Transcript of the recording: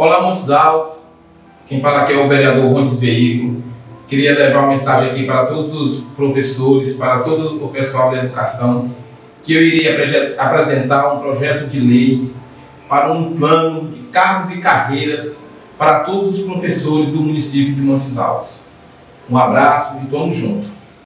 Olá, Montes Altos. Quem fala aqui é o vereador Rondes Veículo. Queria levar uma mensagem aqui para todos os professores, para todo o pessoal da educação, que eu iria apresentar um projeto de lei para um plano de cargos e carreiras para todos os professores do município de Montes Altos. Um abraço e tamo junto.